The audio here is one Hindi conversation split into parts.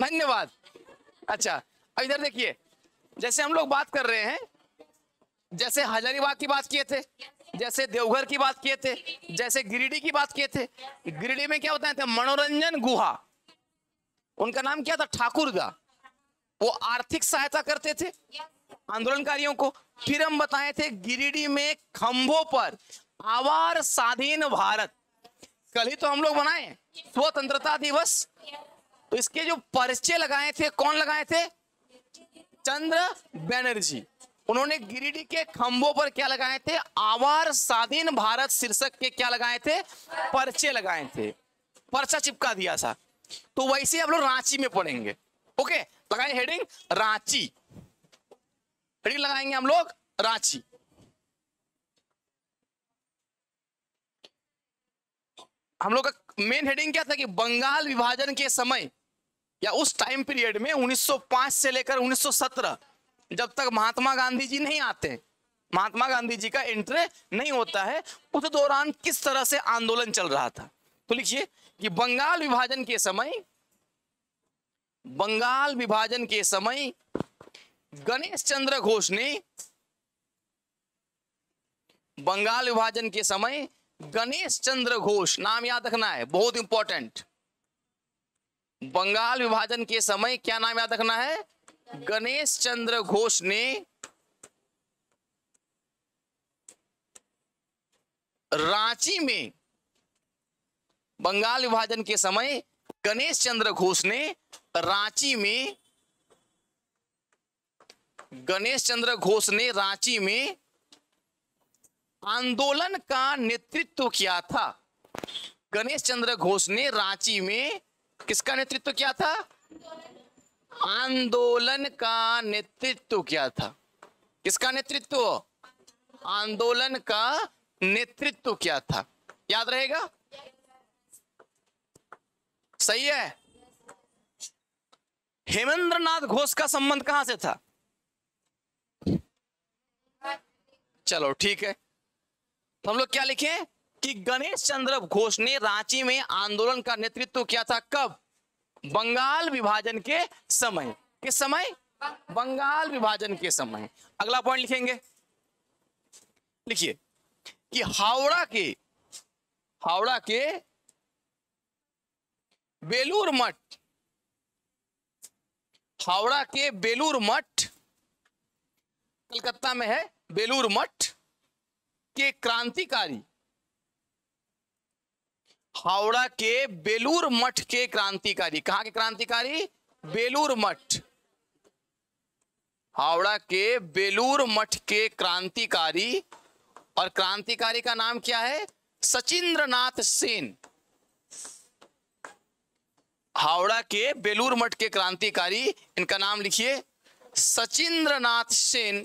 धन्यवाद। अच्छा अब इधर देखिए, जैसे हम लोग बात कर रहे हैं, जैसे हजारीबाग की बात किए थे, जैसे देवघर की बात किए थे, जैसे गिरिडीह की बात किए थे, गिरिडीह में क्या होता है मनोरंजन गुहा। उनका नाम क्या था? ठाकुरगा। वो आर्थिक सहायता करते थे आंदोलनकारियों को। फिर हम बताए थे गिरिडीह में खंभों पर आवार स्वाधीन भारत। कल ही तो हम लोग बनाए स्वतंत्रता दिवस। तो इसके जो परिचय लगाए थे, कौन लगाए थे? चंद्र बैनर्जी। उन्होंने गिरिडीह के खंभों पर क्या लगाए थे? आवार स्वाधीन भारत शीर्षक के क्या लगाए थे? पर्चे लगाए थे। पर्चा चिपका दिया था। तो वैसे हम लोग रांची में पढ़ेंगे। ओके, लगाए हेडिंग रांची। हेडिंग लगाएँगे हम लोग, रांची। हम लोग का मेन हेडिंग क्या था कि बंगाल विभाजन के समय या उस टाइम पीरियड में 1905 से लेकर 1917 जब तक महात्मा गांधी जी नहीं आते, महात्मा गांधी जी का एंट्री नहीं होता है, उस दौरान किस तरह से आंदोलन चल रहा था? तो लिखिए कि बंगाल विभाजन के समय, बंगाल विभाजन के समय गणेश चंद्र घोष ने बंगाल विभाजन के समय गणेश चंद्र घोष, नाम याद रखना है, बहुत इंपॉर्टेंट बंगाल विभाजन के समय क्या नाम याद रखना है? गणेश चंद्र घोष ने रांची में बंगाल विभाजन के समय गणेश चंद्र घोष ने रांची में गणेश चंद्र घोष ने रांची में आंदोलन का नेतृत्व किया था। गणेश चंद्र घोष ने रांची में किसका नेतृत्व किया था? आंदोलन का नेतृत्व किया था। किसका नेतृत्व? आंदोलन का नेतृत्व किया था। याद रहेगा? सही है? हेमेंद्र नाथ घोष का संबंध कहाँ से था? चलो, ठीक है। तो हम लोग क्या लिखे कि गणेश चंद्र घोष ने रांची में आंदोलन का नेतृत्व किया था कब? बंगाल विभाजन के समय। किस समय? बंगाल विभाजन के समय। अगला पॉइंट लिखेंगे। लिखिए कि हावड़ा के हावड़ा के बेलूर मठ, हावड़ा के बेलूर मठ, कलकत्ता में है बेलूर मठ के क्रांतिकारी हावड़ा के बेलूर मठ के क्रांतिकारी। कहाँ के क्रांतिकारी? बेलूर मठ। हावड़ा के बेलूर मठ के क्रांतिकारी। और क्रांतिकारी का नाम क्या है? सचिंद्र नाथ सेन। हावड़ा के बेलूर मठ के क्रांतिकारी, इनका नाम लिखिए। सचिंद्र नाथ सेन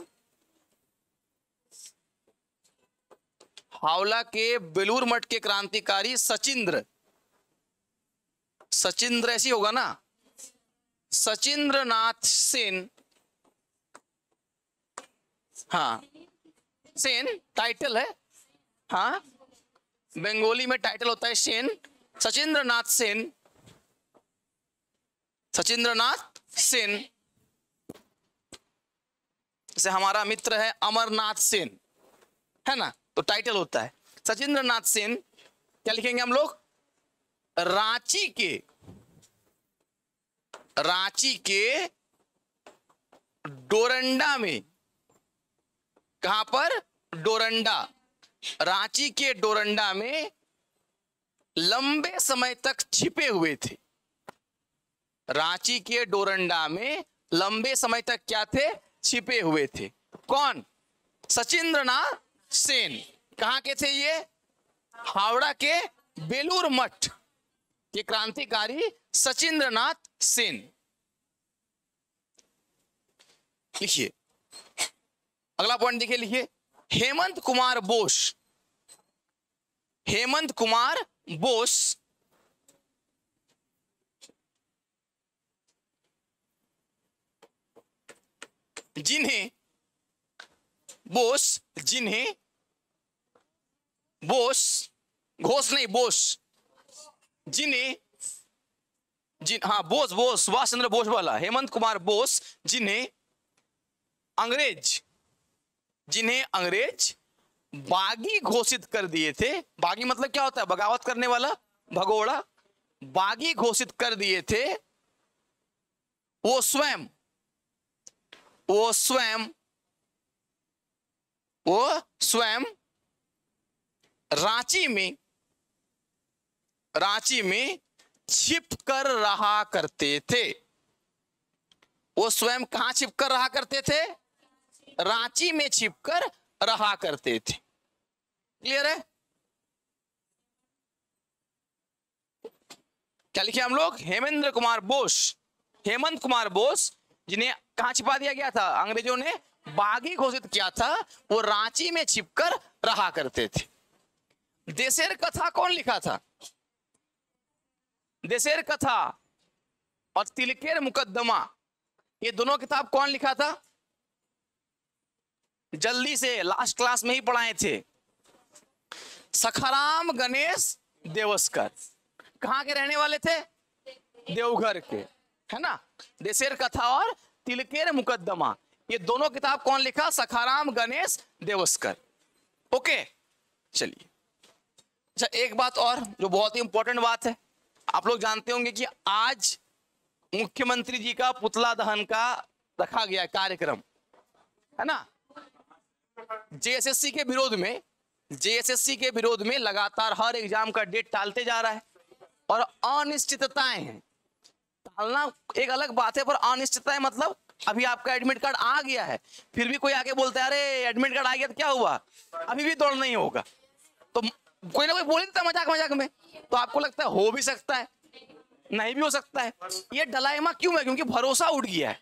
हावड़ा के बेलूर मठ के क्रांतिकारी सचिंद्र। सचिंद्र ऐसी होगा ना? सचिंद्र नाथ सेन। हाँ। सेन टाइटल है। हाँ। बंगाली में टाइटल होता है सेन। सचिंद्र नाथ सेन। सचिंद्र नाथ सेन। जैसे हमारा मित्र है अमरनाथ सेन। है ना? तो टाइटल होता है। सचिंद्र नाथ सेन, क्या लिखेंगे हम लोग? रांची के रांची के डोरंडा में। कहाँ पर? डोरंडा। रांची के डोरंडा में लंबे समय तक छिपे हुए थे। रांची के डोरंडा में लंबे समय तक क्या थे? छिपे हुए थे। कौन? सचिंद्र नाथ सेन। कहाँ के थे ये? हावड़ा के बेलूर मठ। के क्रांतिकारी सचिंद्र नाथ सेन। लिखिए। अगला पॉइंट देखिए, लिखिए। हेमंत कुमार बोस। हेमंत कुमार बोस। जिन्हें बोस, जिन्हें बोस घोष नहीं, बोस। जिन्हें जिन हाँ बोस बोस सुभाष चंद्र बोस वाला, हेमंत कुमार बोस, जिन्हें अंग्रेज़ जिन्हें अंग्रेज़ बागी घोषित कर दिए थे। बागी मतलब क्या होता है? बगावत करने वाला, भगोड़ा। बागी घोषित कर दिए थे। वो स्वयं वो स्वयं वो स्वयं रांची में रांची में छिप कर रहा करते थे। वो स्वयं कहाँ छिप कर रहा करते थे? रांची में छिप कर रहा करते थे। क्लियर है? क्या लिखे हम लोग? हेमेंद्र कुमार बोस। हेमंत कुमार बोस, जिन्हें कहा छिपा दिया गया था? अंग्रेज़ों ने बागी घोषित किया था, वो रांची में छिपकर रहा करते थे। देशेर कथा कौन लिखा था? देशेर कथा और तिलकेर मुकदमा ये दोनों किताब कौन लिखा था? जल्दी से लास्ट क्लास में ही पढ़ाए थे। सखाराम गणेश देवस्कर, कहाँ के रहने वाले थे? देवघर के, है ना? देशेर कथा और तिलकेर मुकदमा ये दोनों किताब कौन लिखा? सखाराम गणेश देवस्कर। ओके, चलिए। अच्छा एक बात और, जो बहुत ही इंपॉर्टेंट बात है। आप लोग जानते होंगे कि आज मुख्यमंत्री जी का पुतला दहन का रखा गया कार्यक्रम, है ना? जेएसएससी के विरोध में, जेएसएससी के विरोध में लगातार हर एग्ज़ाम का डेट टालते जा रहा है और अनिश्चितताएँ हैं। टालना एक अलग बात है, पर अनिश्चितताएँ मतलब अभी आपका एडमिट कार्ड आ गया है, फिर भी कोई आके बोलता है, अरे एडमिट कार्ड आ गया तो क्या हुआ? अभी भी दौड़ नहीं होगा। तो कोई ना कोई बोल देता मज़ाक मज़ाक में। तो आपको लगता है हो भी सकता है, नहीं भी हो सकता है? ये डलाइमा क्यों है? क्योंकि भरोसा उठ गया है।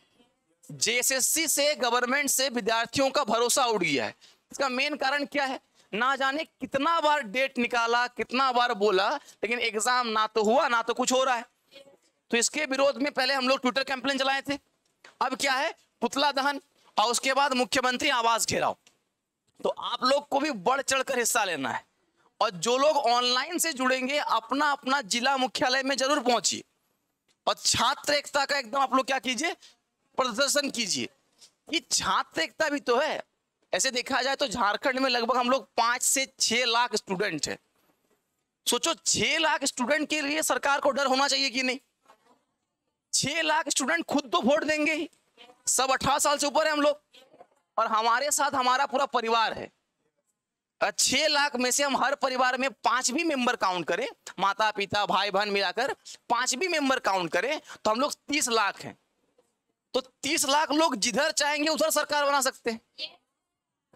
जेएसएससी से, गवर्नमेंट से विद्यार्थियों का भरोसा उठ गया है। इसका मेन कारण क्या है? ना जाने कितना बार डेट निकाला, कितना बार बोला, लेकिन एग्ज़ाम ना तो हुआ, ना तो कुछ हो रहा है। तो इसके विरोध में पहले हम लोग ट्विटर कैंपेन चलाए थे। अब क्या है? पुतला दहन, और उसके बाद मुख्यमंत्री आवाज़ घेराव। तो आप लोग को भी बढ़ चढ़कर हिस्सा लेना है। और जो लोग ऑनलाइन से जुड़ेंगे, अपना अपना जिला मुख्यालय में ज़रूर पहुंचिए। और छात्र एकता का एकदम आप लोग क्या कीजिए, प्रदर्शन कीजिए। ये छात्र एकता भी तो है। ऐसे देखा जाए तो झारखंड में लगभग हम लोग पाँच से छह लाख स्टूडेंट है। सोचो, छह लाख स्टूडेंट के लिए सरकार को डर होना चाहिए कि नहीं? छह लाख स्टूडेंट खुद तो वोट देंगे ही। सब अठारह साल से ऊपर है हम लोग। और हमारे साथ हमारा पूरा परिवार है। छह लाख में से हम हर परिवार में पाँच भी मेंबर काउंट करें माता पिता भाई बहन मिलाकर पाँच भी मेंबर काउंट करें तो हम लोग तीस लाख हैं। तो तीस लाख लोग जिधर चाहेंगे उधर सरकार बना सकते हैं।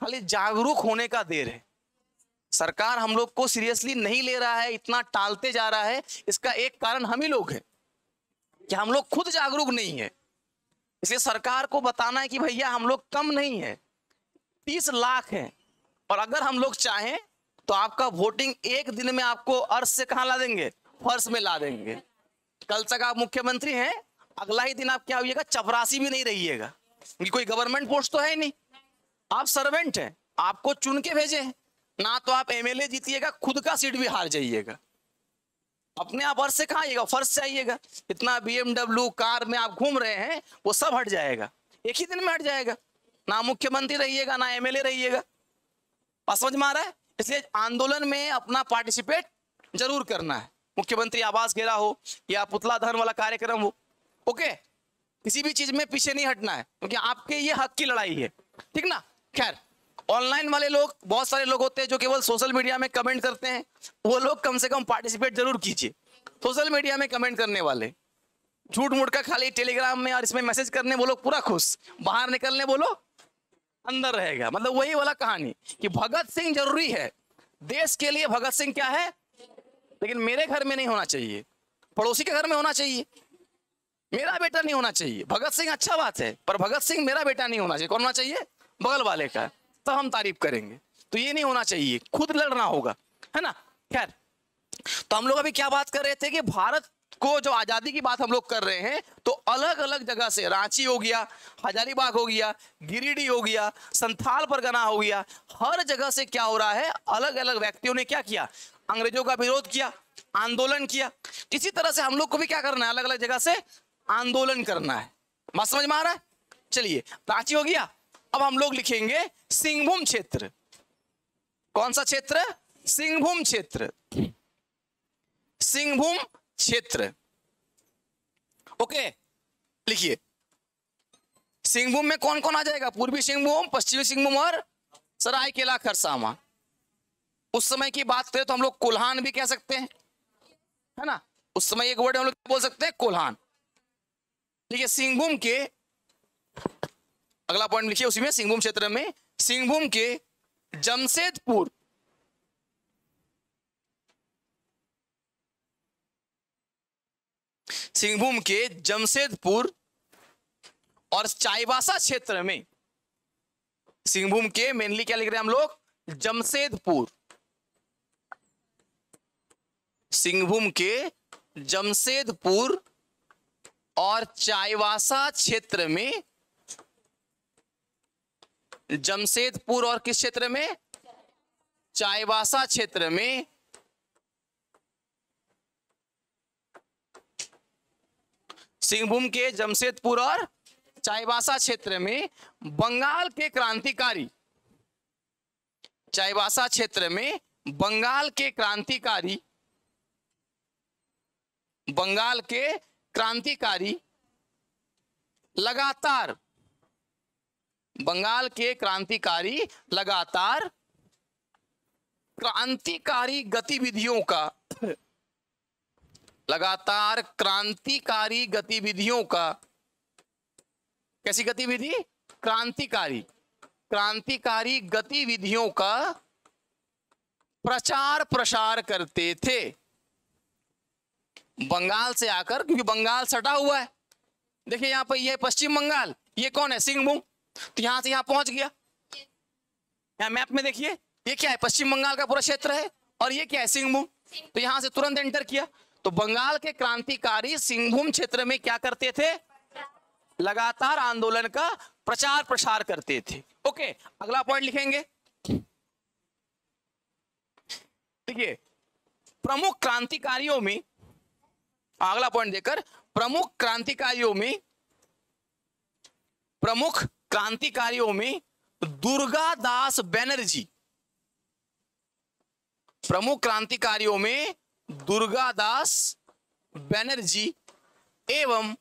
खाली जागरूक होने का देर है। सरकार हम लोग को सीरियसली नहीं ले रहा है, इतना टालते जा रहा है, इसका एक कारण हम ही लोग हैं कि हम लोग खुद जागरूक नहीं है। इसलिए सरकार को बताना है कि भैया हम लोग कम नहीं है, तीस लाख है। और अगर हम लोग चाहें तो आपका वोटिंग एक दिन में आपको अर्थ से कहा ला देंगे? फर्श में ला देंगे। कल तक आप मुख्यमंत्री हैं, अगला ही दिन आप क्या होइएगा? चपरासी भी नहीं रहिएगा। क्योंकि कोई गवर्नमेंट पोस्ट तो है ही नहीं। आप सर्वेंट हैं, आपको चुन के भेजे हैं। ना तो आप एमएलए जीतिएगा, खुद का सीट भी हार जाइएगा। अपने आप अर्थ से कहा आइएगा? फर्श से आइएगा। इतना बीएमडब्ल्यू कार में आप घूम रहे हैं, वो सब हट जाएगा। एक ही दिन में हट जाएगा। ना मुख्यमंत्री रहिएगा, ना एमएलए रहिएगा। समझ में आ रहा है? इसलिए आंदोलन में अपना पार्टिसिपेट ज़रूर करना है। मुख्यमंत्री आवास घेरा हो या पुतला दहन वाला कार्यक्रम हो ओके किसी भी चीज़ में पीछे नहीं हटना है, क्योंकि आपके ये हक की लड़ाई है, ठीक ना? खैर ऑनलाइन वाले लोग, बहुत सारे लोग होते हैं जो केवल सोशल मीडिया में कमेंट करते हैं। वो लोग कम से कम पार्टिसिपेट ज़रूर कीजिए। सोशल मीडिया में कमेंट करने वाले झूठ मूठ का खाली टेलीग्राम में और इसमें मैसेज करने, वो लोग पूरा खुश। बाहर निकलने बोलो अंदर रहेगा। मतलब वही वाला कहानी कि भगत सिंह ज़रूरी है। देश के लिए भगत सिंह क्या है? लेकिन मेरे घर में नहीं होना चाहिए। पड़ोसी के घर में होना चाहिए। मेरा बेटा नहीं होना चाहिए। भगत सिंह अच्छा बात है, पर भगत सिंह मेरा बेटा नहीं होना चाहिए। कौन होना चाहिए? बगल वाले का। तो हम तारीफ़ करेंगे। तो ये नहीं होना चाहिए। खुद लड़ना होगा। है ना? खैर तो हम लोग अभी क्या बात कर रहे थे कि भारत को जो आज़ादी की बात हम लोग कर रहे हैं तो अलग अलग जगह से रांची हो गया, हजारीबाग हो गया, गिरिडीह हो गया, संथाल परगना हो गया, हर जगह से क्या हो रहा है अलग अलग व्यक्तियों ने क्या किया? अंग्रेज़ों का विरोध किया, आंदोलन किया। इसी तरह से हम लोग को भी क्या करना है अलग अलग जगह से आंदोलन करना है। बात समझ में आ रहा है? चलिए, रांची हो गया, अब हम लोग लिखेंगे सिंहभूम क्षेत्र। कौन सा क्षेत्र? सिंहभूम क्षेत्र। सिंहभूम क्षेत्र। ओके, लिखिए। सिंहभूम में कौन कौन आ जाएगा? पूर्वी सिंहभूम, पश्चिमी सिंहभूम और सरायकेला खरसावा। उस समय की बात करें तो हम लोग कोल्हान भी कह सकते हैं, है ना? उस समय एक वर्ड हम लोग बोल सकते हैं, कोल्हान। देखिए सिंहभूम के, अगला पॉइंट लिखिए उसी में, सिंहभूम क्षेत्र में, सिंहभूम के जमशेदपुर सिंहभूम के जमशेदपुर और चाईबासा क्षेत्र में, सिंहभूम के मेनली क्या लिख रहे हैं हम लोग? जमशेदपुर। सिंहभूम के जमशेदपुर और चाईबासा क्षेत्र में, जमशेदपुर और किस क्षेत्र में? चाईबासा क्षेत्र में सिंहभूम के जमशेदपुर और चाईबासा क्षेत्र में बंगाल के क्रांतिकारी, चाईबासा क्षेत्र में बंगाल के क्रांतिकारी, बंगाल के क्रांतिकारी लगातार, बंगाल के क्रांतिकारी लगातार क्रांतिकारी गतिविधियों का लगातार क्रांतिकारी गतिविधियों का। कैसी गतिविधि? क्रांतिकारी। क्रांतिकारी गतिविधियों का प्रचार प्रसार करते थे। बंगाल से आकर, क्योंकि बंगाल सटा हुआ है। देखिए यहाँ पर ये पश्चिम बंगाल, ये कौन है? सिंहभूम। तो यहाँ से यहाँ पहुँच गया। यहाँ मैप में देखिए, ये क्या है? पश्चिम बंगाल का पूरा क्षेत्र है और ये क्या है? सिंहभूम। तो यहाँ से तुरंत एंटर किया। तो बंगाल के क्रांतिकारी सिंहभूम क्षेत्र में क्या करते थे? लगातार आंदोलन का प्रचार प्रसार करते थे। ओके, अगला पॉइंट लिखेंगे। देखिए, प्रमुख क्रांतिकारियों में, अगला पॉइंट देकर, प्रमुख क्रांतिकारियों में, प्रमुख क्रांतिकारियों में दुर्गा दास बैनर्जी। प्रमुख क्रांतिकारियों में दुर्गा दास, बनर्जी एवं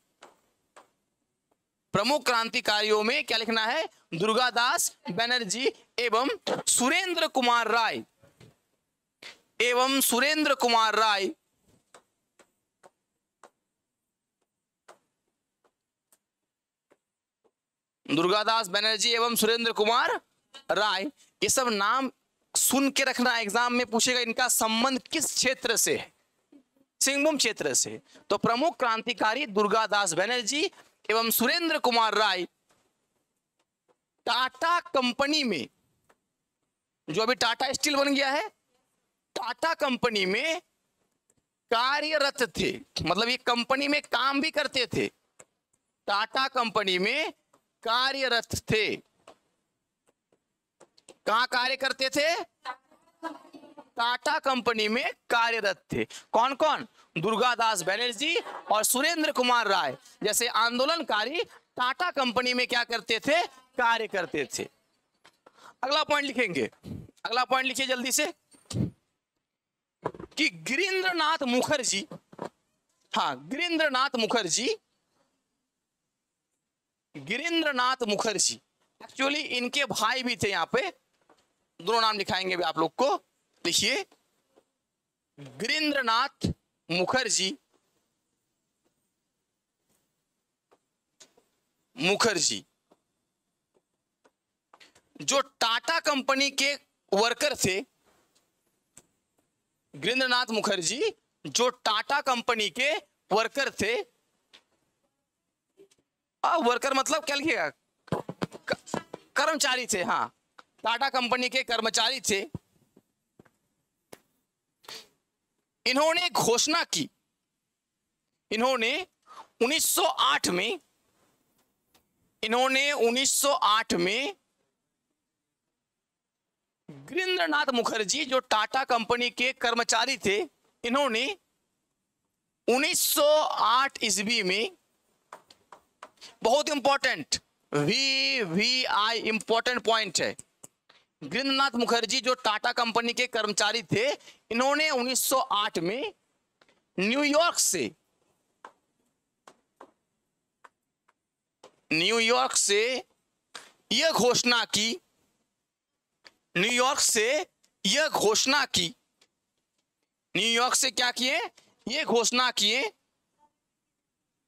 प्रमुख क्रांतिकारियों में क्या लिखना है? दुर्गा दास, बनर्जी एवं सुरेंद्र कुमार राय। एवं सुरेंद्र कुमार राय। दुर्गादास बनर्जी एवं सुरेंद्र कुमार राय। ये सब नाम सुन के रखना, एग्ज़ाम में पूछेगा इनका संबंध किस क्षेत्र से सिंहभूम क्षेत्र से। तो प्रमुख क्रांतिकारी दुर्गादास बनर्जी एवं सुरेंद्र कुमार राय टाटा कंपनी में, जो अभी टाटा स्टील बन गया है, टाटा कंपनी में कार्यरत थे। मतलब ये कंपनी में काम भी करते थे। टाटा कंपनी में कार्यरत थे। कहा कार्य करते थे? टाटा कंपनी में कार्यरत थे। कौन कौन दुर्गादास बैनर्जी और सुरेंद्र कुमार राय। जैसे आंदोलनकारी टाटा कंपनी में क्या करते थे? कार्य करते थे। अगला पॉइंट लिखेंगे। अगला पॉइंट लिखिए जल्दी से। कि गिरीन्द्रनाथ मुखर्जी हाँ गिरीन्द्रनाथ मुखर्जी। गिरीन्द्रनाथ मुखर्जी। एक्चुअली इनके भाई भी थे यहाँ पे। दोनों नाम लिखाएँगे भी आप लोग को। देखिए गिरीन्द्रनाथ मुखर्जी। मुखर्जी। जो टाटा कंपनी के वर्कर थे गिरीन्द्रनाथ मुखर्जी जो टाटा कंपनी के वर्कर थे आ, वर्कर मतलब क्या लिखिएगा कर्मचारी थे हाँ। टाटा कंपनी के कर्मचारी थे। इन्होंने घोषणा की। इन्होंने 1908 में, इन्होंने 1908 में गिरिंद्रनाथ मुखर्जी, जो टाटा कंपनी के कर्मचारी थे, इन्होंने 1908 ईस्वी में बहुत important V V I important point है। गिरिंद्रनाथ मुखर्जी, जो टाटा कंपनी के कर्मचारी थे, इन्होंने 1908 में न्यूयॉर्क से न्यूयॉर्क से यह घोषणा की न्यूयॉर्क से यह घोषणा की न्यूयॉर्क से क्या किए? यह घोषणा किए,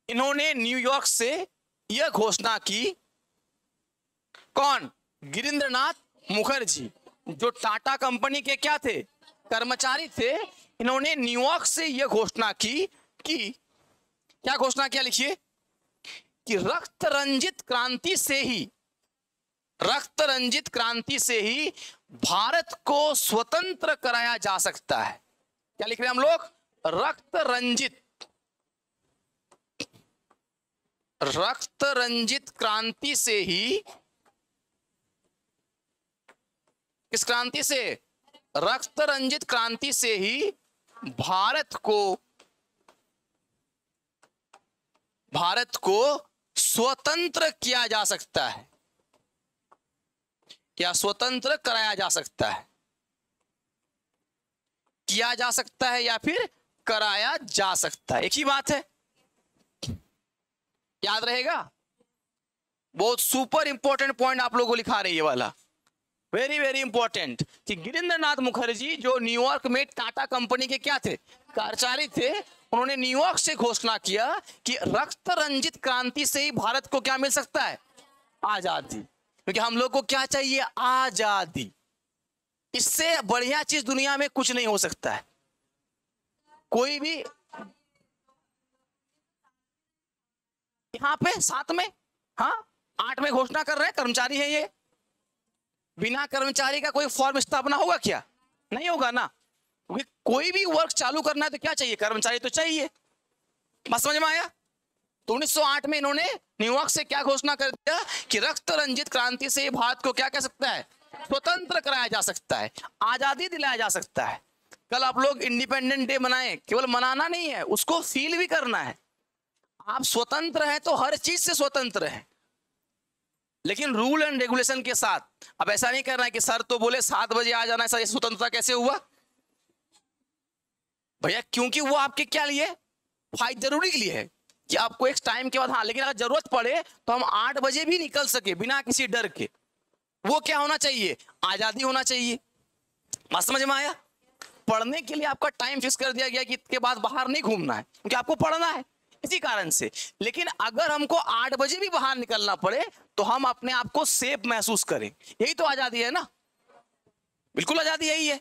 इन्होंने न्यूयॉर्क से यह घोषणा की, कौन? गिरिंद्रनाथ मुखर्जी, जो टाटा कंपनी के क्या थे? कर्मचारी थे। इन्होंने न्यूयॉर्क से यह घोषणा की कि, क्या घोषणा किया लिखिए? कि रक्त रंजित क्रांति से ही रक्त रंजित क्रांति से ही भारत को स्वतंत्र कराया जा सकता है। क्या लिख रहे हैं हम लोग? रक्त रंजित रक्त रंजित क्रांति से ही किस क्रांति से? रक्त रंजित क्रांति से ही भारत को भारत को स्वतंत्र किया जा सकता है। या स्वतंत्र कराया जा सकता है? किया जा सकता है या फिर कराया जा सकता है? एक ही बात है। याद रहेगा? बहुत सुपर इंपॉर्टेंट पॉइंट आप लोगों को लिखा रही है वाला। वेरी वेरी इंपॉर्टेंट कि गिरिंद्रनाथ मुखर्जी जो न्यूयॉर्क में टाटा कंपनी के क्या थे? कर्मचारी थे। उन्होंने न्यूयॉर्क से घोषणा किया कि रक्त रंजित क्रांति से ही भारत को क्या मिल सकता है? आज़ादी। क्योंकि हम लोग को क्या चाहिए? आज़ादी। इससे बढ़िया चीज़ दुनिया में कुछ नहीं हो सकता है। कोई भी यहाँ पे सात में हाँ आठ में घोषणा कर रहे हैं, कर्मचारी है ये। बिना कर्मचारी का कोई फॉर्म स्थापना होगा क्या? नहीं होगा ना। क्योंकि कोई भी वर्क चालू करना है तो क्या चाहिए? कर्मचारी तो चाहिए। बस समझ में आया? तो 1908 में इन्होंने न्यूयॉर्क से क्या घोषणा कर दिया कि रक्त रंजित क्रांति से भारत को क्या कह सकता है? स्वतंत्र कराया जा सकता है। आज़ादी दिलाया जा सकता है। कल आप लोग इंडिपेंडेंट डे मनाएँ, केवल मनाना नहीं है, उसको फील भी करना है। आप स्वतंत्र हैं तो हर चीज़ से स्वतंत्र है। लेकिन रूल एंड रेगुलेशन के साथ, अब ऐसा नहीं करना है कि सर तो बोले सात बजे आ जाना है स्वतंत्रता कैसे हुआ? भैया, क्योंकि वो आपके क्या लिए? फ़ायदे ज़रूरी के लिए है कि आपको एक टाइम के बाद हाँ लेकिन अगर ज़रूरत पड़े तो हम आठ बजे भी निकल सके बिना किसी डर के। वो क्या होना चाहिए? आज़ादी होना चाहिए। बात समझ में आया? पढ़ने के लिए आपका टाइम फिक्स कर दिया गया कि इसके बाद बाहर नहीं घूमना है, क्योंकि आपको पढ़ना है। इसी कारण से। लेकिन अगर हमको आठ बजे भी बाहर निकलना पड़े तो हम अपने आप को सेफ़ महसूस करें। यही तो आज़ादी है ना? बिल्कुल आज़ादी यही है।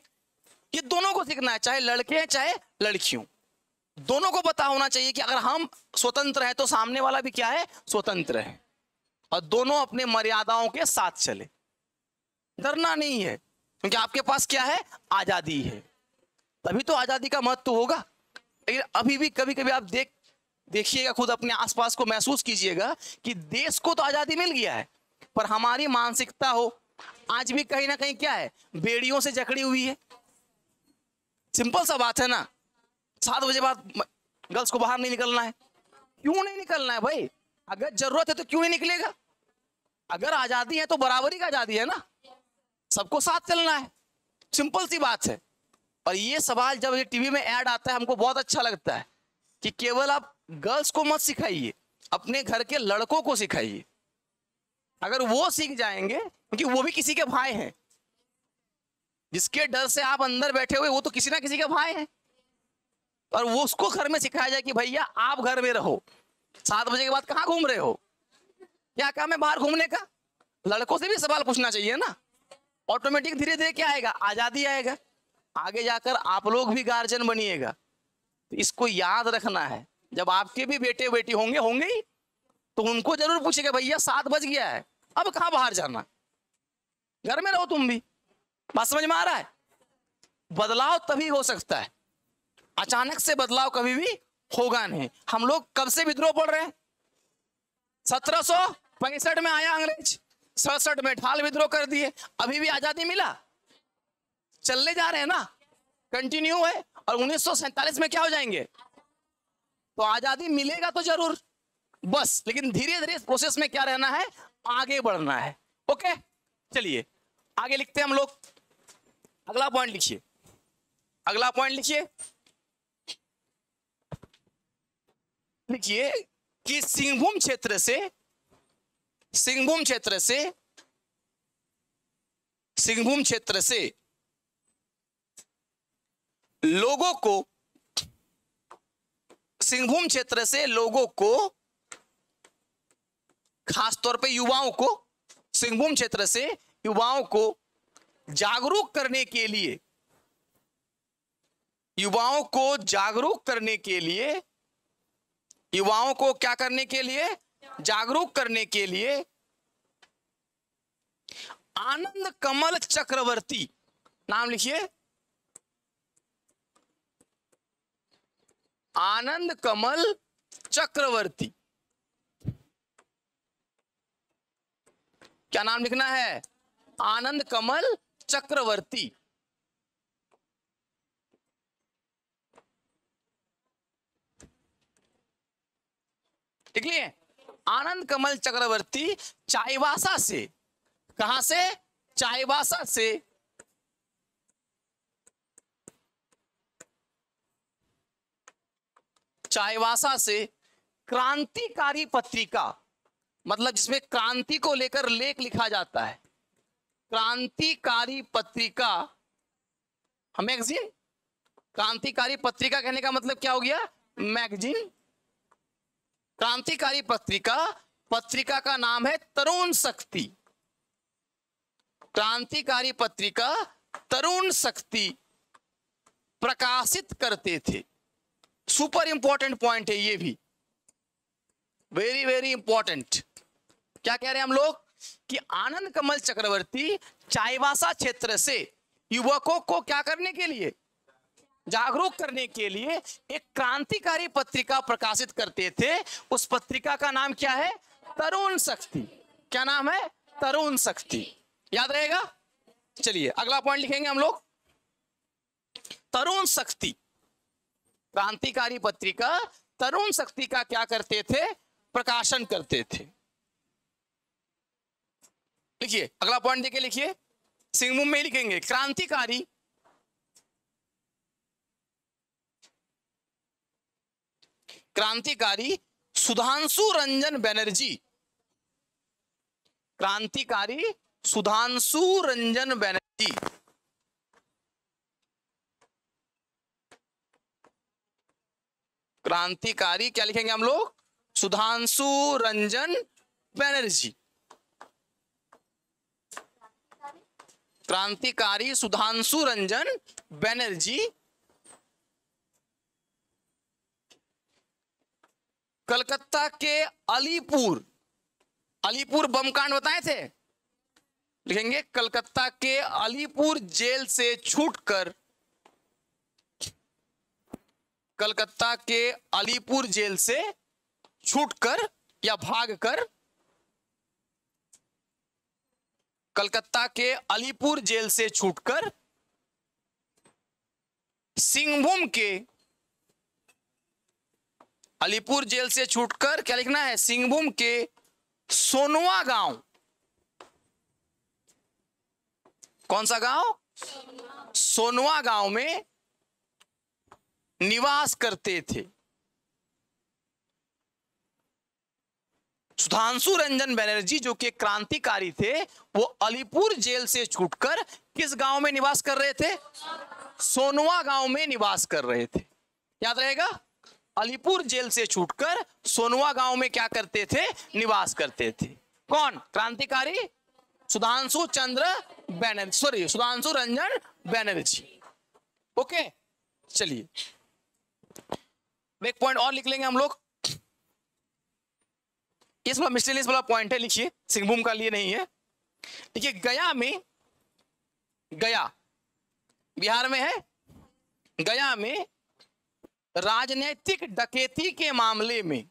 ये दोनों को सीखना है, चाहे लड़के हैं, चाहे लड़कियों। दोनों को पता होना चाहिए कि अगर हम स्वतंत्र हैं तो सामने वाला भी क्या है? स्वतंत्र है। और दोनों अपने मर्यादाओं के साथ चले। डरना नहीं है, क्योंकि आपके पास क्या है? आज़ादी है। तभी तो आज़ादी का महत्व होगा। लेकिन अभी भी कभी कभी आप देख देखिएगा, खुद अपने आसपास को महसूस कीजिएगा कि देश को तो आज़ादी मिल गया है, पर हमारी मानसिकता हो, आज भी कहीं ना कहीं क्या है, बेड़ियों से जकड़ी हुई है। सिंपल सा बात है ना, सात बजे बाद गर्ल्स को बाहर नहीं निकलना है। क्यों नहीं निकलना है भाई? अगर ज़रूरत है तो क्यों नहीं निकलेगा? अगर आज़ादी है तो बराबरी का आज़ादी है ना। सबको साथ चलना है। सिंपल सी बात है। और ये सवाल जब ये टीवी में ऐड आता है, हमको बहुत अच्छा लगता है कि केवल आप गर्ल्स को मत सिखाइए, अपने घर के लड़कों को सिखाइए। अगर वो सीख जाएँगे, क्योंकि वो भी किसी के भाई हैं, जिसके डर से आप अंदर बैठे हुए, वो तो किसी ना किसी के भाई हैं। और वो उसको घर में सिखाया जाए कि भैया, आप घर में रहो। सात बजे के बाद कहाँ घूम रहे हो? क्या काम है बाहर घूमने का? लड़कों से भी सवाल पूछना चाहिए ना। ऑटोमेटिक धीरे धीरे क्या आएगा? आज़ादी आएगा। आगे जाकर आप लोग भी गार्जियन बनिएगा। तो इसको याद रखना है। जब आपके भी बेटे बेटी होंगे होंगे ही। तो उनको ज़रूर पूछेगा भैया, सात बज गया है, अब कहाँ बाहर जाना? घर में रहो तुम भी। बात समझ में आ रहा है? बदलाव तभी हो सकता है। अचानक से बदलाव कभी भी होगा नहीं। हम लोग कब से विद्रोह पढ़ रहे हैं? सत्रह पैंसठ में आया अंग्रेज़। सड़सठ में ढाल विद्रोह कर दिए। अभी भी आज़ादी मिला। चलने जा रहे हैं ना? कंटिन्यू है। और उन्नीस में क्या हो जाएँगे? तो आज़ादी मिलेगा तो ज़रूर। बस, लेकिन धीरे धीरे इस प्रोसेस में क्या रहना है? आगे बढ़ना है। ओके चलिए, आगे लिखते हैं हम लोग। अगला पॉइंट लिखिए। अगला पॉइंट लिखिए। लिखिए कि सिंहभूम क्षेत्र से, सिंहभूम क्षेत्र से, सिंहभूम क्षेत्र से लोगों को सिंहभूम क्षेत्र से लोगों को, खासतौर पे युवाओं को सिंहभूम क्षेत्र से युवाओं को जागरूक करने के लिए, युवाओं को जागरूक करने के लिए, युवाओं को क्या करने के लिए? जागरूक करने के लिए आनंद कमल चक्रवर्ती, नाम लिखिए आनंद कमल चक्रवर्ती। क्या नाम लिखना है? आनंद कमल चक्रवर्ती। लिख लिए? आनंद कमल चक्रवर्ती चाईबासा से। कहा से? चाईबासा से। चाईबासा से क्रांतिकारी पत्रिका मतलब जिसमें क्रांति को लेकर लेख लिखा जाता है। क्रांतिकारी पत्रिका मैगजीन? क्रांतिकारी पत्रिका कहने का मतलब क्या हो गया? मैगजीन। क्रांतिकारी पत्रिका पत्रिका का नाम है तरुण शक्ति। क्रांतिकारी पत्रिका तरुण शक्ति प्रकाशित करते थे। सुपर इंपॉर्टेंट पॉइंट है ये भी। वेरी वेरी इंपॉर्टेंट क्या कह रहे हैं हम लोग? कि आनंद कमल चक्रवर्ती चाईबासा क्षेत्र से युवकों को क्या करने के लिए? जागरूक करने के लिए एक क्रांतिकारी पत्रिका प्रकाशित करते थे। उस पत्रिका का नाम क्या है? तरुण शक्ति। क्या नाम है? तरुण शक्ति। याद रहेगा? चलिए, अगला पॉइंट लिखेंगे हम लोग। तरुण शक्ति। क्रांतिकारी पत्रिका तरुण शक्ति का क्या करते थे? प्रकाशन करते थे। लिखिए, अगला पॉइंट देखिए लिखिए। सिंहभूम में लिखेंगे, क्रांतिकारी। क्रांतिकारी सुधांशु रंजन बैनर्जी। क्रांतिकारी सुधांशु रंजन बैनर्जी। क्रांतिकारी क्या लिखेंगे हम लोग? सुधांशु रंजन बैनर्जी। क्रांतिकारी सुधांशु रंजन बैनर्जी। कलकत्ता के अलीपुर। अलीपुर बम कांड बताए थे? लिखेंगे, कलकत्ता के अलीपुर जेल से छूटकर कलकत्ता के अलीपुर जेल से छूटकर या भागकर, कलकत्ता के अलीपुर जेल से छूटकर सिंहभूम के अलीपुर जेल से छूटकर, क्या लिखना है? सिंहभूम के सोनवा गाँव। कौन सा गाँव? सोनवा गाँव में निवास करते थे। सुधांशु रंजन बैनर्जी, जो कि क्रांतिकारी थे, वो अलीपुर जेल से छूटकर किस गाँव में निवास कर रहे थे? सोनवा गाँव में निवास कर रहे थे। याद रहेगा? अलीपुर जेल से छूटकर सोनवा गाँव में क्या करते थे? निवास करते थे। कौन? क्रांतिकारी? सुधांशु चंद्र बैनर्जी। सॉरी सुधांशु रंजन बैनर्जी। ओके चलिए। एक पॉइंट और लिख लेंगे हम लोग। मिस्टेलियस वाला पॉइंट है, लिखिए। सिंहभूम का लिए नहीं है। देखिए, गया में, गया, बिहार में है। गया में राजनीतिक डकैती के मामले में,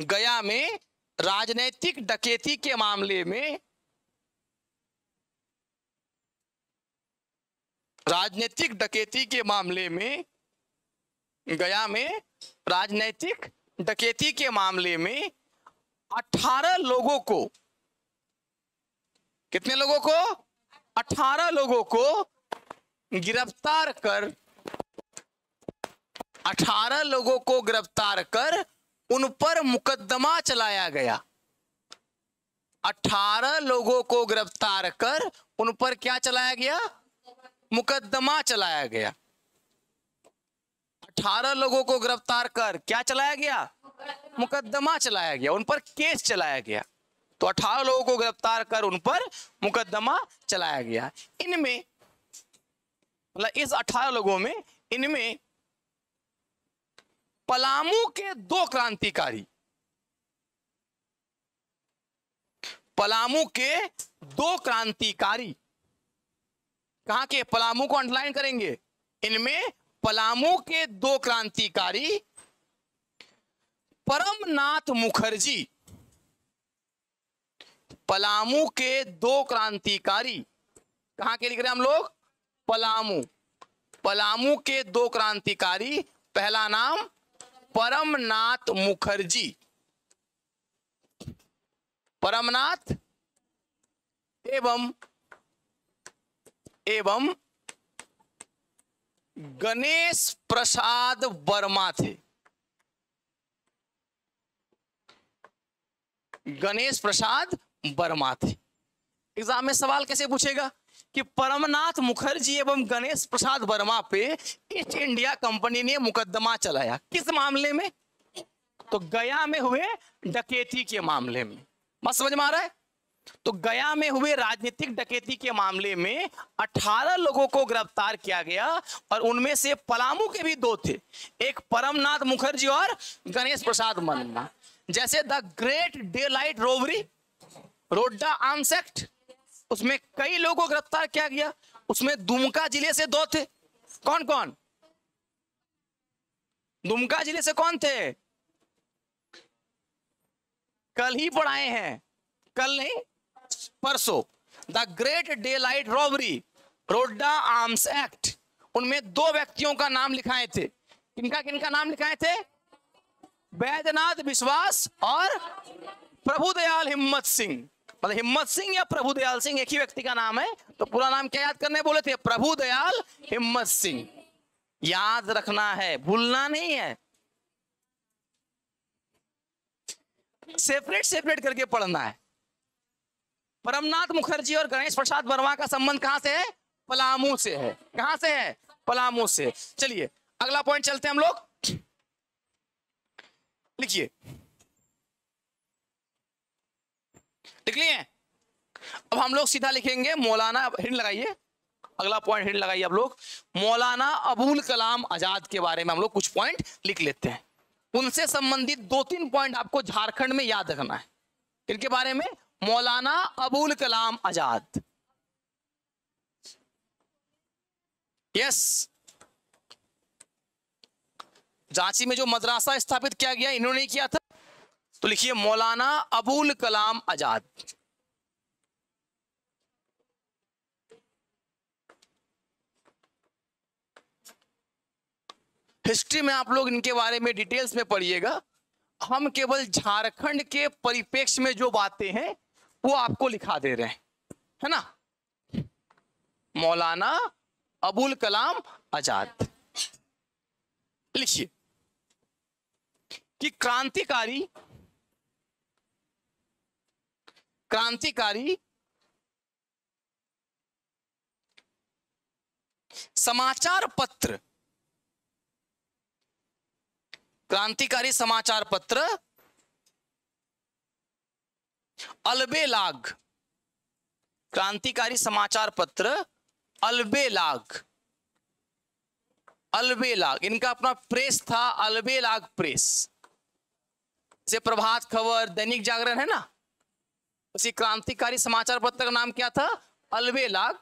गया में राजनीतिक डकैती के मामले में राजनीतिक डकैती के मामले में, गया में, राजनीतिक डकैती के मामले में 18 लोगों को, कितने लोगों को? 18 लोगों को गिरफ़्तार कर 18 लोगों को गिरफ़्तार कर उन पर मुकदमा चलाया गया। 18 लोगों को गिरफ़्तार कर उन पर क्या चलाया गया? मुकदमा चलाया गया। 18 लोगों को गिरफ़्तार कर क्या चलाया गया? मुकदमा चलाया गया, उन पर केस चलाया गया। तो 18 लोगों को गिरफ़्तार कर उन पर मुकदमा चलाया गया। इनमें मतलब इस 18 लोगों में, इनमें पलामू के दो क्रांतिकारी। पलामू के दो क्रांतिकारी। कहा के? पलामू को अंडरलाइन करेंगे। इनमें पलामू के दो क्रांतिकारी, परमनाथ मुखर्जी। पलामू के दो क्रांतिकारी। कहा के लिख रहे हम लोग? पलामू। पलामू के दो क्रांतिकारी, पहला नाम परमनाथ मुखर्जी। परमनाथ एवं एवं गणेश प्रसाद वर्मा थे। गणेश प्रसाद वर्मा थे। एग्ज़ाम में सवाल कैसे पूछेगा कि परमनाथ मुखर्जी एवं गणेश प्रसाद वर्मा पे ईस्ट इंडिया कंपनी ने मुकदमा चलाया किस मामले में? तो गया में हुए डकेती के मामले में। मत समझ में आ रहा है? तो गया में हुए राजनीतिक डकैती के मामले में 18 लोगों को गिरफ़्तार किया गया और उनमें से पलामू के भी दो थे। एक परमनाथ मुखर्जी और गणेश प्रसाद मन्ना जैसे the great daylight robbery Rodda arms उसमें कई लोगों को गिरफ़्तार किया गया। उसमें दुमका ज़िले से दो थे। कौन कौन दुमका ज़िले से कौन थे? कल ही पढ़ाए हैं। कल नहीं? परसों, the great daylight robbery Rodda arms act. उनमें दो व्यक्तियों का नाम लिखाए थे। किनका किनका नाम लिखाए थे? बैद्यनाथ विश्वास और प्रभुदयाल हिम्मत सिंह। मतलब हिम्मत सिंह या प्रभुदयाल सिंह, एक ही व्यक्ति का नाम है। तो पूरा नाम क्या याद करने बोले थे? प्रभुदयाल हिम्मत सिंह। याद रखना है, भूलना नहीं है। सेपरेट सेपरेट करके पढ़ना है। परमनाथ मुखर्जी और गणेश प्रसाद वर्मा का संबंध कहाँ से है? पलामू से है। कहाँ से है? पलामू से। चलिए, अगला पॉइंट चलते हैं हम लोग। लिखिए। लिख लिए? अब हम लोग सीधा लिखेंगे मौलाना हिंड लगाइए। अगला पॉइंट हिंड लगाइए आप लोग। मौलाना अबुल कलाम आज़ाद के बारे में हम लोग कुछ पॉइंट लिख लेते हैं। उनसे संबंधित दो तीन पॉइंट आपको झारखंड में याद रखना है। इनके बारे में मौलाना अबुल कलाम आज़ाद। यस झांसी में जो मदरसा स्थापित किया गया, इन्होंने किया था। तो लिखिए, मौलाना अबुल कलाम आज़ाद। हिस्ट्री में आप लोग इनके बारे में डिटेल्स में पढ़िएगा। हम केवल झारखंड के परिप्रेक्ष्य में जो बातें हैं वो आपको लिखा दे रहे हैं। है ना? मौलाना अबुल कलाम आज़ाद। लिखिए। कि क्रांतिकारी क्रांतिकारी समाचार पत्र, क्रांतिकारी समाचार पत्र अलबेलाग क्रांतिकारी समाचार पत्र अलबेलाग अलबेलाग इनका अपना प्रेस था अलबेलाग प्रेस। जैसे प्रभात खबर, दैनिक जागरण है ना? उसी क्रांतिकारी समाचार पत्र का नाम क्या था? अलबेलाग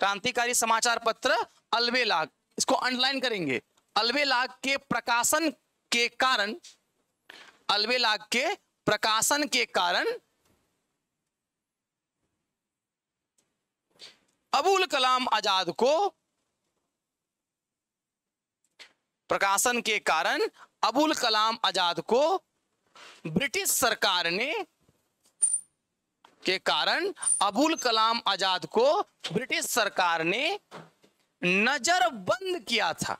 क्रांतिकारी समाचार पत्र अलबेलाग इसको अंडरलाइन करेंगे। अलबेलाग के प्रकाशन के कारण अलबेलाग के प्रकाशन के कारण अबुल कलाम आज़ाद को प्रकाशन के कारण अबुल कलाम आज़ाद को ब्रिटिश सरकार ने के कारण अबुल कलाम आज़ाद को ब्रिटिश सरकार ने नजरबंद किया था।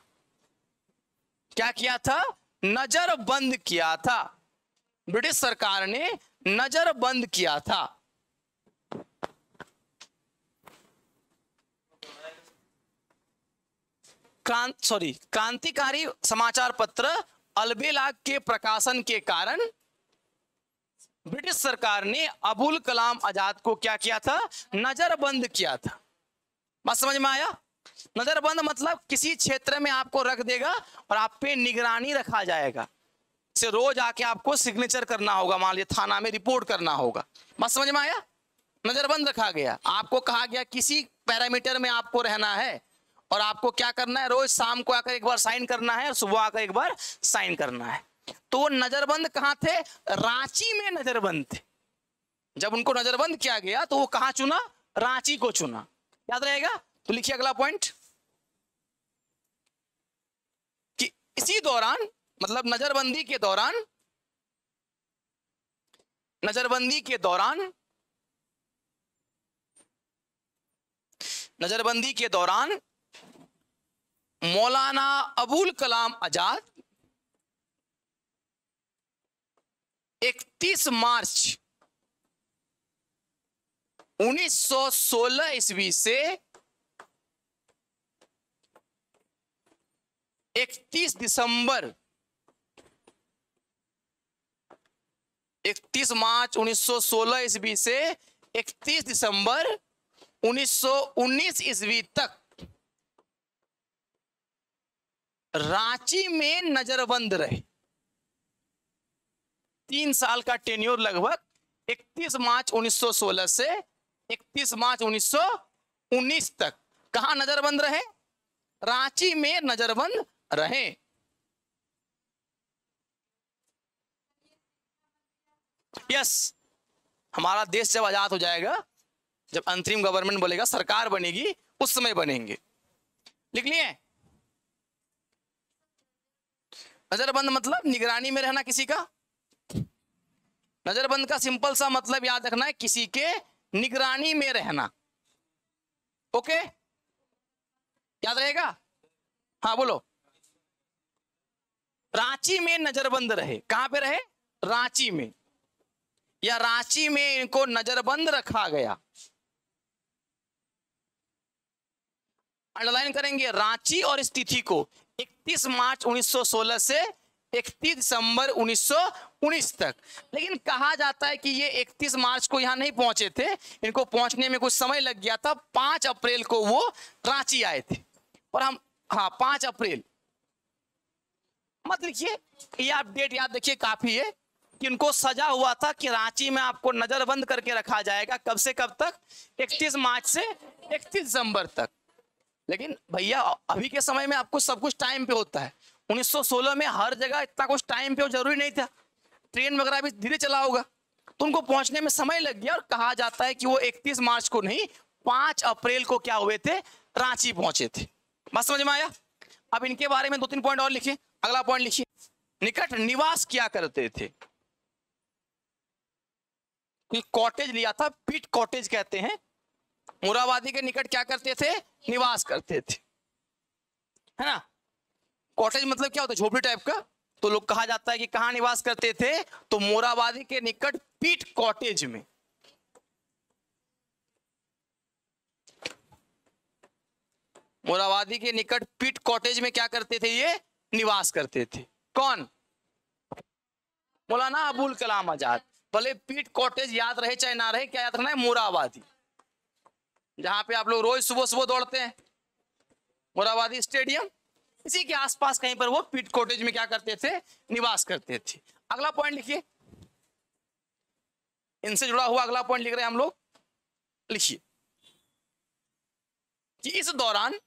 क्या किया था? नजरबंद किया था। ब्रिटिश सरकार ने नज़र बंद किया था। क्रांत सॉरी क्रांतिकारी समाचार पत्र अलबेला के प्रकाशन के कारण ब्रिटिश सरकार ने अबुल कलाम आज़ाद को क्या किया था? नजरबंद किया था। बात समझ में आया? नजरबंद मतलब किसी क्षेत्र में आपको रख देगा और आप पे निगरानी रखा जाएगा। से रोज आके आपको सिग्नेचर करना होगा। मान लीजिए थाना में रिपोर्ट करना होगा। बात समझ में आया? नजरबंद रखा गया। आपको कहा गया किसी पैरामीटर में आपको रहना है और आपको क्या करना है? रोज शाम को आकर एक बार साइन करना है और सुबह आकर एक बार साइन करना है। तो वो नजरबंद कहाँ थे? रांची में नजरबंद थे। जब उनको नजरबंद किया गया तो वो कहा चुना? रांची को चुना। याद रहेगा? तो लिखिए अगला पॉइंट कि इसी दौरान मतलब नजरबंदी के दौरान, नजरबंदी के दौरान, नजरबंदी के दौरान मौलाना अबुल कलाम आज़ाद 31 मार्च 1916 ईस्वी से 31 दिसंबर 31 मार्च 1916 ईस्वी से 31 दिसंबर 1919 ईस्वी तक रांची में नजरबंद रहे। तीन साल का टेन्योर लगभग 31 मार्च 1916 से 31 मार्च 1919 तक। कहा नजरबंद रहे? रांची में नजरबंद रहे। यस हमारा देश जब आज़ाद हो जाएगा, जब अंतरिम गवर्नमेंट बोलेगा, सरकार बनेगी, उस समय बनेंगे। लिख लिए? नजरबंद मतलब निगरानी में रहना किसी का? नजरबंद का सिंपल सा मतलब याद रखना है, किसी के निगरानी में रहना। ओके? याद रहेगा? हाँ बोलो। रांची में नजरबंद रहे। कहाँ पे रहे? रांची में। या रांची में इनको नजरबंद रखा गया। अंडरलाइन करेंगे रांची और इस तिथि को। 31 मार्च 1916 से 31 दिसंबर 1919 तक। लेकिन कहा जाता है कि ये 31 मार्च को यहाँ नहीं पहुँचे थे। इनको पहुँचने में कुछ समय लग गया था। 5 अप्रैल को वो रांची आए थे। और हम हाँ 5 अप्रैल। मत लिखिए। ये आप डेट याद रखिए, काफ़ी है। कि इनको सजा हुआ था कि रांची में आपको नजरबंद करके रखा जाएगा कब से कब तक? 31 मार्च से 31 दिसंबर तक। लेकिन भैया, अभी के समय में आपको सब कुछ टाइम पे होता है। 1916 में हर जगह इतना कुछ टाइम पे ज़रूरी नहीं था। ट्रेन वगैरह भी धीरे चला होगा। तो उनको पहुँचने में समय लग गया और कहा जाता है कि वो 31 मार्च को नहीं 5 अप्रैल को क्या हुए थे? रांची पहुँचे थे। बात समझ में आया? अब इनके बारे में दो तीन पॉइंट और लिखिए अगला पॉइंट लिखिए। निकट निवास क्या करते थे? कॉटेज लिया था पीट कॉटेज कहते हैं। मुराबादी के निकट क्या करते थे? निवास करते थे। है ना? कॉटेज मतलब क्या होता है? झोपड़ी टाइप का। तो लोग कहा जाता है कि कहा निवास करते थे? तो मोराबादी के निकट पीट कॉटेज में। मोराबादी के निकट पीट कॉटेज में क्या करते थे ये? निवास करते थे। कौन? मौलाना अबुल कलाम आज़ाद। भले पीट कॉटेज याद रहे चाहे ना रहे, क्या याद रखना है? मोराबादी। जहाँ पे आप लोग रोज सुबह सुबह दौड़ते हैं। मोराबादी स्टेडियम। इसी के आसपास कहीं पर वो पीट कॉटेज में क्या करते थे? निवास करते थे। अगला पॉइंट लिखिए। इनसे जुड़ा हुआ अगला पॉइंट लिख रहे हैं हम लोग। लिखिए। कि इस दौरान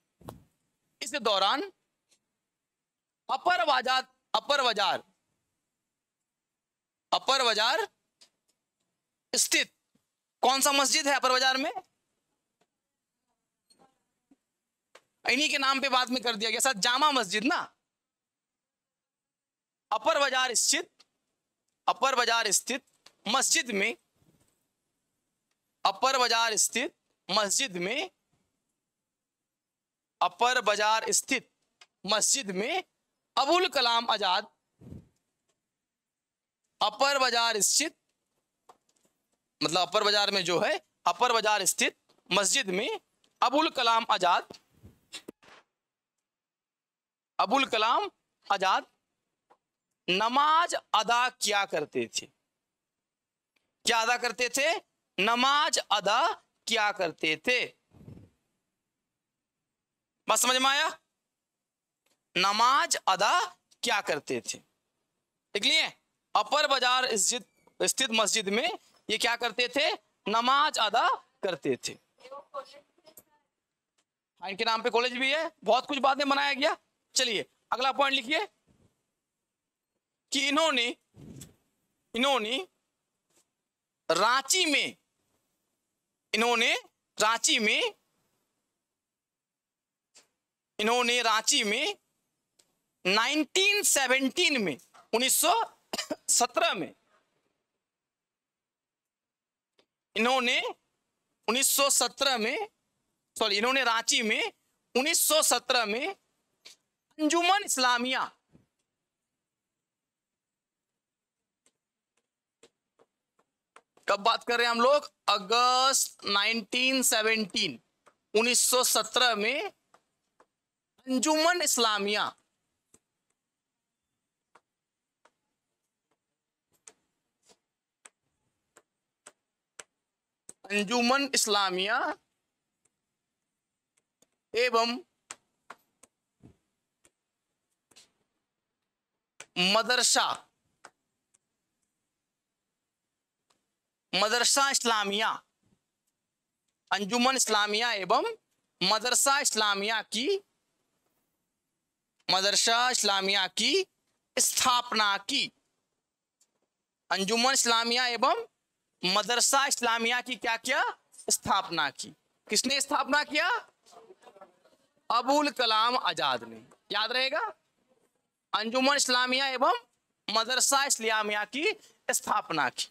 इस दौरान अपर बाज़ार अपर बाज़ार अपर बाज़ार स्थित कौन सा मस्जिद है अपर बाज़ार में? इन्हीं के नाम पे बाद में कर दिया गया सर जामा मस्जिद ना? अपर बाज़ार स्थित, अपर बाज़ार स्थित मस्जिद में, अपर बाज़ार स्थित मस्जिद में, अपर बाज़ार स्थित मस्जिद में अबुल कलाम आज़ाद, अपर बाज़ार स्थित मतलब अपर बाज़ार में जो है, अपर बाज़ार स्थित मस्जिद में अबुल कलाम आज़ाद, अबुल कलाम आज़ाद नमाज़ अदा किया करते थे? क्या अदा करते थे? नमाज़ अदा किया करते थे? बस समझ में आया? नमाज़ अदा क्या करते थे? देख लिए अपर बाज़ार स्थित स्थित मस्जिद में ये क्या करते थे? नमाज़ अदा करते थे। हाँ, इनके नाम पे कॉलेज भी है। बहुत कुछ बाद में बनाया गया। चलिए अगला पॉइंट लिखिए। कि इन्होंने इन्होंने रांची में इन्होंने रांची में इन्होंने रांची में 1917 में 1917 में इन्होंने 1917 में सॉरी इन्होंने रांची में 1917 में अंजुमन इस्लामिया कब बात कर रहे हैं हम लोग? अगस्त 1917 1917 में अंजुमन इस्लामिया। अंजुमन इस्लामिया एवं मदरसा मदरसा इस्लामिया, अंजुमन इस्लामिया एवं मदरसा इस्लामिया की, मदरसा इस्लामिया की स्थापना की। अंजुमन इस्लामिया एवं मदरसा इस्लामिया की क्या किया? स्थापना की। किसने स्थापना किया? अबुल कलाम आज़ाद ने। याद रहेगा? अंजुमन इस्लामिया एवं मदरसा इस्लामिया की स्थापना की।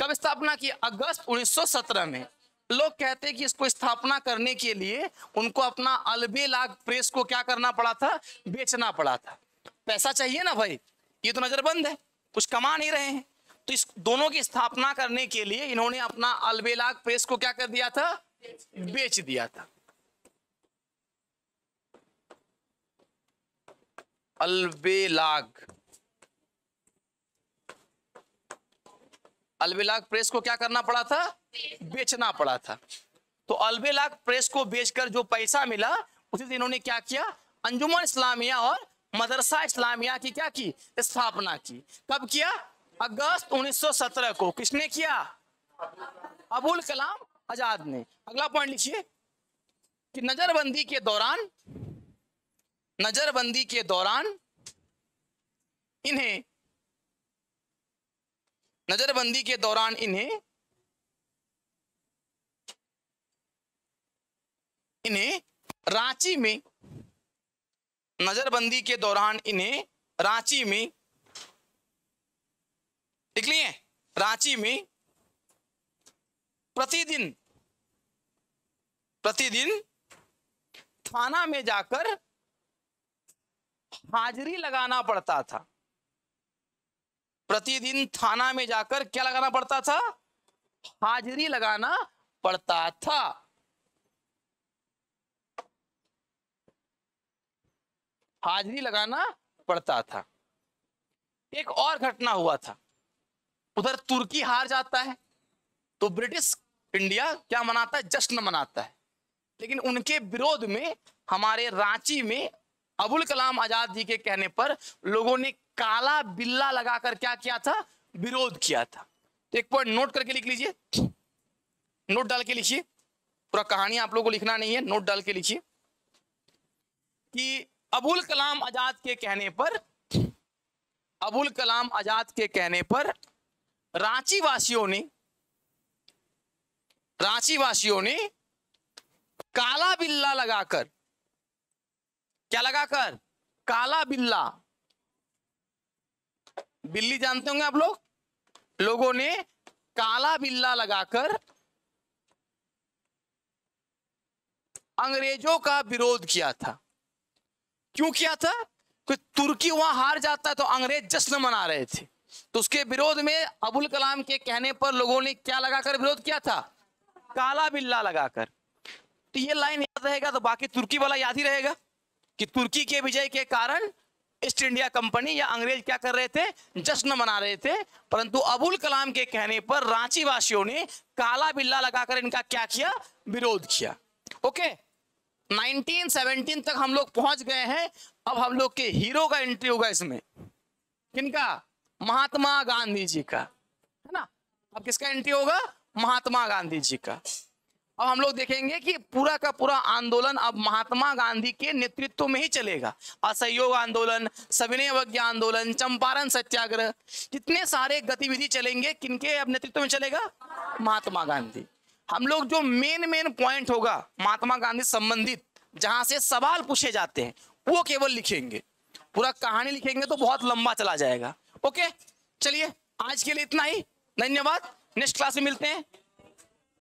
कब स्थापना की? अगस्त 1917 में। लोग कहते हैं कि इसको स्थापना करने के लिए उनको अपना अलबे लाग प्रेस को क्या करना पड़ा था? बेचना पड़ा था। पैसा चाहिए ना भाई? ये तो नजरबंद है। कुछ कमा नहीं रहे हैं। तो इस दोनों की स्थापना करने के लिए इन्होंने अपना अलबेलाग प्रेस को क्या कर दिया था? बेच दिया था। अलबेलाग। अलबेलाग प्रेस को क्या करना पड़ा था? बेचना पड़ा था। तो अलबेलाग प्रेस को बेचकर जो पैसा मिला, उसी दिन इन्होंने क्या किया? अंजुमन इस्लामिया और मदरसा इस्लामिया की क्या की? स्थापना की। कब किया? अगस्त 1917 को किसने किया? अबुल कलाम आज़ाद ने। अगला पॉइंट लिखिए। कि नजरबंदी के दौरान, नजरबंदी के दौरान इन्हें, नजरबंदी के दौरान इन्हें इन्हें रांची में, नजरबंदी के दौरान इन्हें रांची में लिख लिए रांची में प्रतिदिन प्रतिदिन थाना में जाकर हाजिरी लगाना पड़ता था। प्रतिदिन थाना में जाकर क्या लगाना पड़ता था? हाजिरी लगाना पड़ता था। हाजिरी लगाना पड़ता था। एक और घटना हुआ था। उधर तुर्की हार जाता है तो ब्रिटिश इंडिया क्या मनाता है? जश्न मनाता है। लेकिन उनके विरोध में, हमारे रांची में अबुल कलाम आज़ाद जी के कहने पर लोगों ने काला बिल्ला लगाकर क्या किया था? विरोध किया था। तो एक पॉइंट नोट करके लिख लीजिए। नोट डाल के लिखिए। पूरा कहानी आप लोगों को लिखना नहीं है नोट डाल के लिखिए। कि अबुल कलाम आज़ाद के कहने पर, अबुल कलाम आज़ाद के कहने पर रांची वासियों ने रांची वासियों ने काला बिल्ला लगाकर, क्या लगाकर? काला बिल्ला। बिल्ली जानते होंगे आप लोग? लोगों ने काला बिल्ला लगाकर अंग्रेज़ों का विरोध किया था। क्यों किया था? कि तुर्की वहाँ हार जाता है तो अंग्रेज़ जश्न मना रहे थे। तो उसके विरोध में अबुल कलाम के कहने पर लोगों ने क्या लगाकर विरोध किया था? काला बिल्ला लगाकर। तो ये लाइन याद रहेगा तो बाकी तुर्की वाला याद ही रहेगा कि तुर्की के विजय के कारण ईस्ट इंडिया कंपनी या अंग्रेज़ क्या कर रहे थे? जश्न मना रहे थे। परंतु अबुल कलाम के कहने पर रांची वासियों ने काला बिल्ला लगाकर इनका क्या किया? विरोध किया। ओके? 1917 तक हम लोग पहुँच गए हैं। अब हम लोग के हीरो का एंट्री होगा इसमें। किनका? महात्मा गांधी जी का, है ना? अब किसका एंट्री होगा? महात्मा गांधी जी का। अब हम लोग देखेंगे कि पूरा का पूरा आंदोलन अब महात्मा गांधी के नेतृत्व में ही चलेगा। असहयोग आंदोलन, सविनय अवज्ञा आंदोलन, चंपारण सत्याग्रह, जितने सारे गतिविधि चलेंगे, किनके अब नेतृत्व में चलेगा? महात्मा गांधी। हम लोग जो मेन मेन पॉइंट होगा, महात्मा गांधी संबंधित, जहाँ से सवाल पूछे जाते हैं, वो केवल लिखेंगे। पूरा कहानी लिखेंगे तो बहुत लंबा चला जाएगा। ओके? चलिए आज के लिए इतना ही। धन्यवाद। नेक्स्ट क्लास में मिलते हैं।